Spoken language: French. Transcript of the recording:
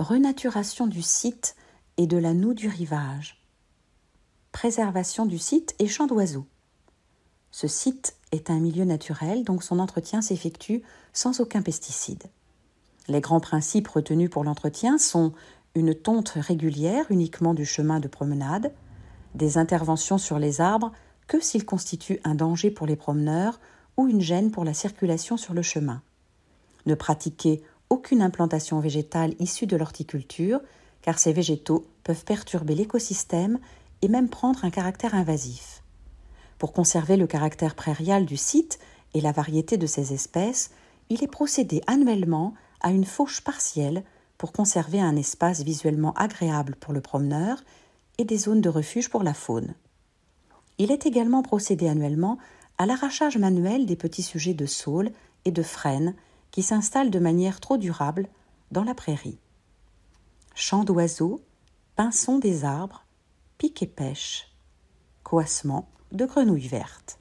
renaturation du site et de la noue du rivage, préservation du site et champ d'oiseaux. Ce site est un milieu naturel, donc son entretien s'effectue sans aucun pesticide. Les grands principes retenus pour l'entretien sont une tonte régulière uniquement du chemin de promenade, des interventions sur les arbres que s'ils constituent un danger pour les promeneurs ou une gêne pour la circulation sur le chemin. Ne pratiquer aucune implantation végétale issue de l'horticulture, car ces végétaux peuvent perturber l'écosystème et même prendre un caractère invasif. Pour conserver le caractère prairial du site et la variété de ses espèces, il est procédé annuellement à une fauche partielle pour conserver un espace visuellement agréable pour le promeneur et des zones de refuge pour la faune. Il est également procédé annuellement à l'arrachage manuel des petits sujets de saules et de frênes qui s'installent de manière trop durable dans la prairie. Chants d'oiseaux, pinçons des arbres, pique et pêche, coassement de grenouilles vertes.